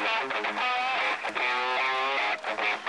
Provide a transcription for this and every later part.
Thank you.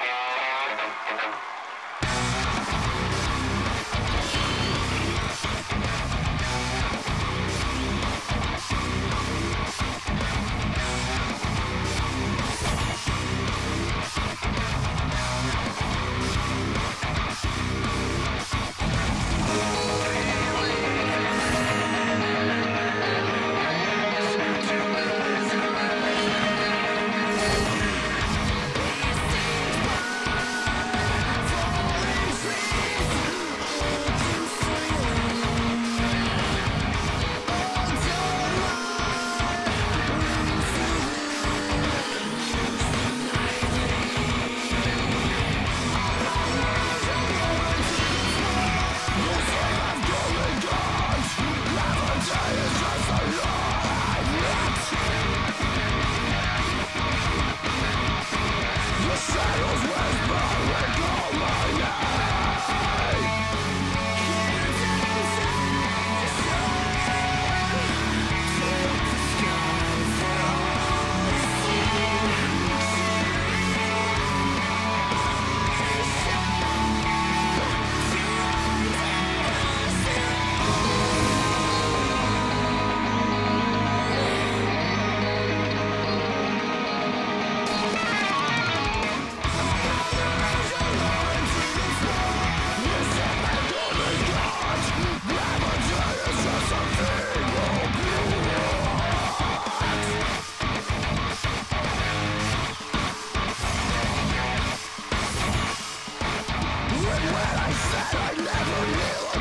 when I said I never realized